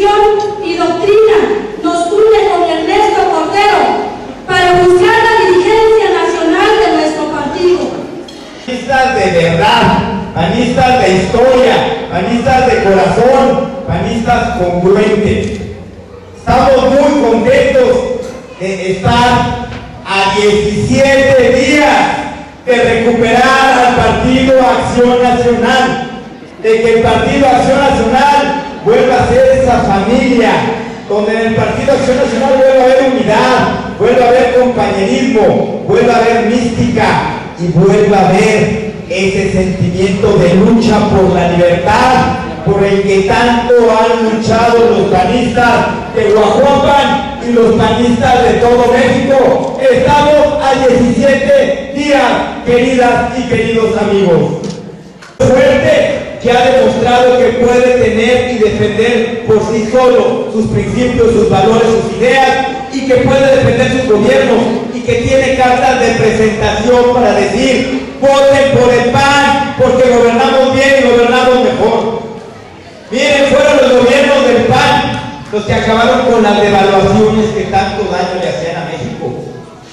Y Doctrina nos une con Ernesto Cordero para buscar la dirigencia nacional de nuestro partido. Panistas de verdad, panistas de historia, panistas de corazón, panistas congruentes. Estamos muy contentos de estar a 17 días de recuperar al Partido Acción Nacional, de que el Partido Acción Nacional donde en el Partido Acción Nacional vuelva a haber unidad, vuelva a haber compañerismo, vuelva a haber mística y vuelva a haber ese sentimiento de lucha por la libertad, por el que tanto han luchado los panistas de Guajuapan y los panistas de todo México. Estamos a 17 días, queridas y queridos amigos. Fuerte que ha demostrado que puede tener y defender por sí solo sus principios, sus valores, sus ideas y que puede defender sus gobiernos y que tiene cartas de presentación para decir voten por el PAN porque gobernamos bien y gobernamos mejor. Miren, fueron los gobiernos del PAN los que acabaron con las devaluaciones que tanto daño le hacían a México.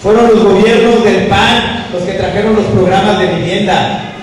Fueron los gobiernos del PAN los que trajeron los programas de vivienda.